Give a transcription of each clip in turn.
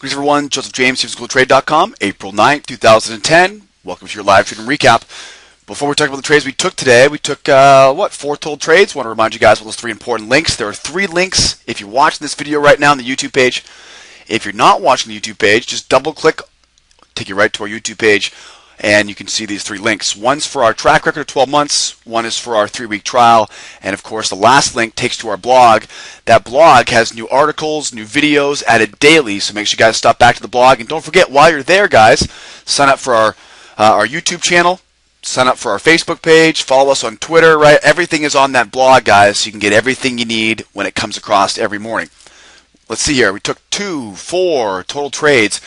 Greetings everyone, Joseph James, SchoolOfTrade.com, April 9th, 2010. Welcome to your live trading recap. Before we talk about the trades we took today, we took, uh, what, four total trades. Want to remind you guys of those three important links. There are three links if you're watching this video right now on the YouTube page. If you're not watching the YouTube page, just double click, take you right to our YouTube page and you can see these three links. One's for our track record of 12 months, one is for our three week trial, and of course, the last link takes to our blog. That blog has new articles, new videos added daily, so make sure you guys stop back to the blog. And don't forget, while you're there, guys, sign up for our, uh, our YouTube channel. Sign up for our Facebook page, follow us on Twitter, right? Everything is on that blog, guys, so you can get everything you need when it comes across every morning. Let's see here. We took two, four total trades.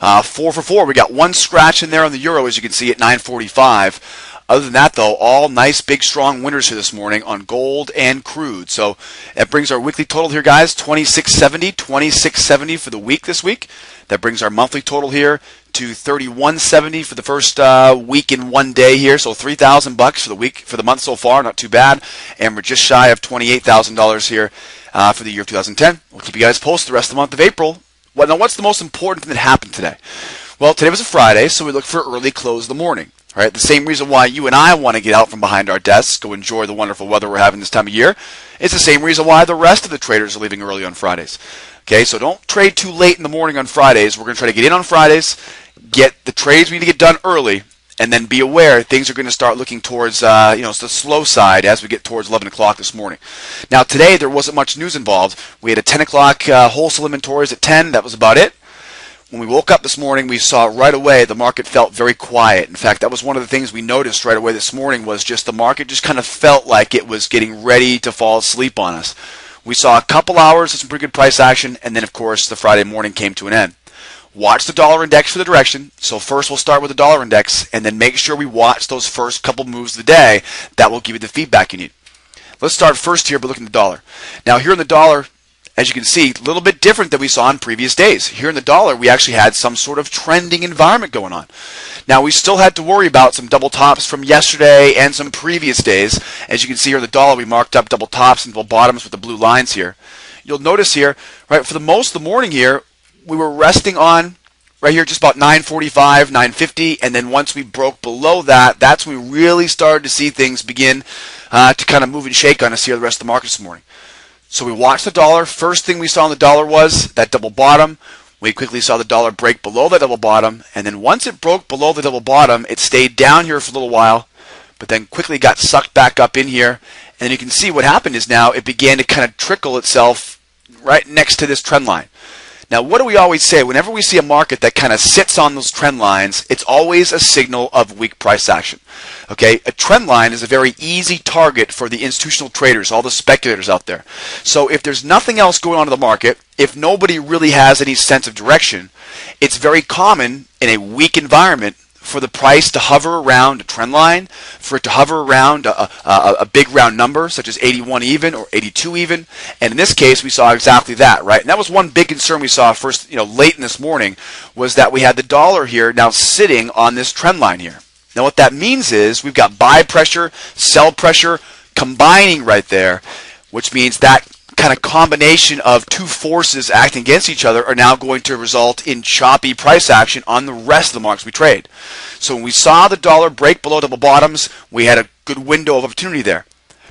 Uh, four for four. We got one scratch in there on the euro, as you can see at 945. Other than that, though, all nice, big, strong winners here this morning on gold and crude. So that brings our weekly total here, guys, 2670, 2670 for the week this week. That brings our monthly total here to 3170 for the first uh, week in one day here. So 3,000 bucks for the week for the month so far, not too bad. And we're just shy of $28,000 here uh, for the year of 2010. We'll keep you guys posted the rest of the month of April well, now, what's the most important thing that happened today? Well, today was a Friday, so we look for early close the morning. Right? The same reason why you and I want to get out from behind our desks, go enjoy the wonderful weather we're having this time of year. It's the same reason why the rest of the traders are leaving early on Fridays. Okay, so don't trade too late in the morning on Fridays. We're going to try to get in on Fridays, get the trades we need to get done early, and then be aware things are going to start looking towards uh, you know the slow side as we get towards 11 o'clock this morning. Now today there wasn't much news involved. We had a 10 o'clock uh, wholesale inventories at 10. That was about it. When we woke up this morning, we saw right away the market felt very quiet. In fact, that was one of the things we noticed right away this morning was just the market just kind of felt like it was getting ready to fall asleep on us. We saw a couple hours of some pretty good price action, and then of course the Friday morning came to an end. Watch the dollar index for the direction. So first we'll start with the dollar index and then make sure we watch those first couple moves of the day. That will give you the feedback you need. Let's start first here by looking at the dollar. Now here in the dollar, as you can see, a little bit different than we saw in previous days. Here in the dollar, we actually had some sort of trending environment going on. Now, we still had to worry about some double tops from yesterday and some previous days. As you can see here in the dollar, we marked up double tops and double bottoms with the blue lines here. You'll notice here, right, for the most of the morning here, we were resting on right here just about 945 950 and then once we broke below that that's when we really started to see things begin uh, to kind of move and shake on us here the rest of the market this morning. So we watched the dollar. First thing we saw on the dollar was that double bottom. We quickly saw the dollar break below that double bottom and then once it broke below the double bottom it stayed down here for a little while but then quickly got sucked back up in here. And you can see what happened is now it began to kind of trickle itself right next to this trend line now, what do we always say? Whenever we see a market that kind of sits on those trend lines, it's always a signal of weak price action. Okay, a trend line is a very easy target for the institutional traders, all the speculators out there. So if there's nothing else going on in the market, if nobody really has any sense of direction, it's very common in a weak environment for the price to hover around a trend line, for it to hover around a, a, a, big round number such as 81 even or 82 even. And in this case, we saw exactly that, right? And that was one big concern we saw first, you know, late in this morning was that we had the dollar here now sitting on this trend line here. Now what that means is we've got buy pressure, sell pressure combining right there, which means that kind of combination of two forces acting against each other are now going to result in choppy price action on the rest of the markets we trade. So when we saw the dollar break below double bottoms, we had a good window of opportunity there.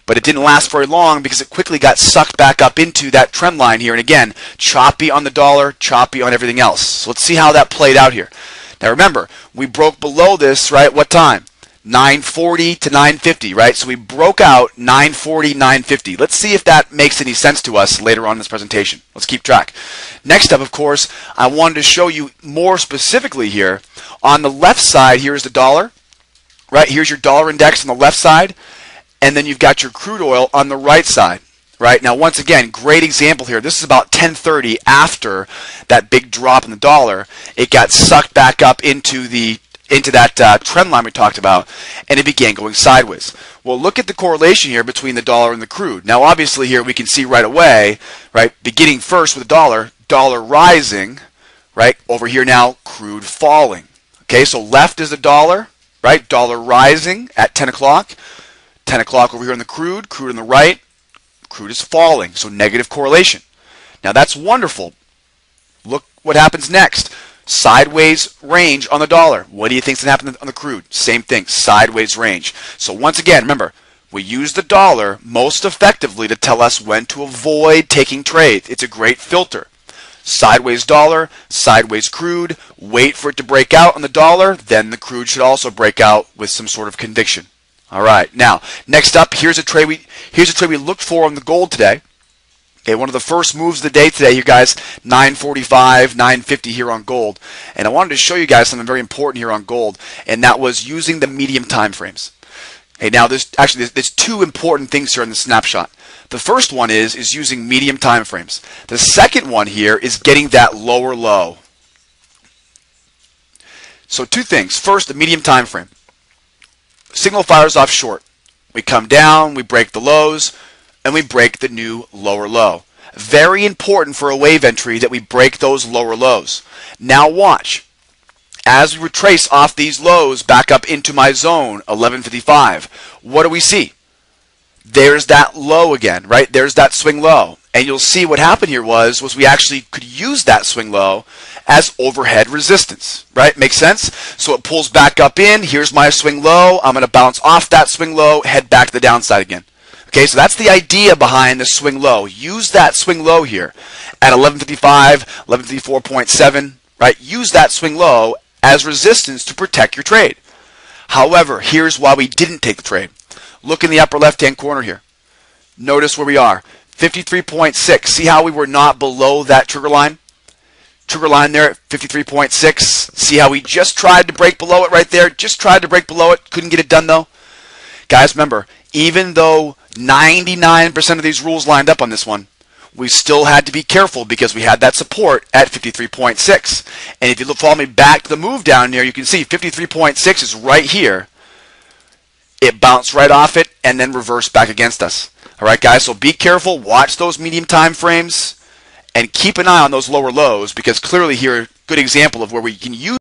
But it didn't last very long because it quickly got sucked back up into that trend line here. And again, choppy on the dollar, choppy on everything else. So let's see how that played out here. Now remember, we broke below this, right? What time? 940 to 950, right? So we broke out 940, 950. Let's see if that makes any sense to us later on in this presentation. Let's keep track. Next up, of course, I wanted to show you more specifically here. On the left side, here is the dollar, right? Here's your dollar index on the left side, and then you've got your crude oil on the right side. Right now, once again, great example here. This is about 10:30 after that big drop in the dollar. It got sucked back up into the into that uh, trend line we talked about, and it began going sideways. Well, look at the correlation here between the dollar and the crude. Now, obviously, here we can see right away, right, beginning first with the dollar, dollar rising, right, over here now, crude falling. Okay, so left is the dollar, right, dollar rising at 10 o'clock, 10 o'clock over here on the crude, crude on the right, crude is falling, so negative correlation. Now, that's wonderful. Look what happens next? Sideways range on the dollar. What do you think's going to happen on the crude? Same thing, sideways range. So once again, remember, we use the dollar most effectively to tell us when to avoid taking trades. It's a great filter. Sideways dollar, sideways crude, wait for it to break out on the dollar, then the crude should also break out with some sort of conviction. All right. Now, next up, here's a trade we here's a trade we looked for on the gold today. Okay, one of the first moves of the day today, you guys, 945, 950 here on gold. And I wanted to show you guys something very important here on gold, and that was using the medium time frames. Okay, now there's actually there's, there's two important things here in the snapshot. The first one is is using medium time frames. The second one here is getting that lower low. So two things. First, the medium time frame. Signal fires off short. We come down, we break the lows, and we break the new lower low. Very important for a wave entry that we break those lower lows. Now watch. As we retrace off these lows back up into my zone, 1155, what do we see? There's that low again, right? There's that swing low. And you'll see what happened here was, was we actually could use that swing low as overhead resistance, right? Makes sense? So it pulls back up in. Here's my swing low. I'm going to bounce off that swing low, head back to the downside again. Okay, so that's the idea behind the swing low. Use that swing low here at 1155, 1154.7, right? Use that swing low as resistance to protect your trade. However, here's why we didn't take the trade. Look in the upper left hand corner here. Notice where we are 53.6. See how we were not below that trigger line? Trigger line there at 53.6. See how we just tried to break below it right there? Just tried to break below it. Couldn't get it done though. Guys, remember, even though 99% of these rules lined up on this one, we still had to be careful because we had that support at 53.6. And if you follow me back to the move down here, you can see 53.6 is right here. It bounced right off it and then reversed back against us. All right, guys, so be careful. Watch those medium time frames and keep an eye on those lower lows because clearly here, a good example of where we can use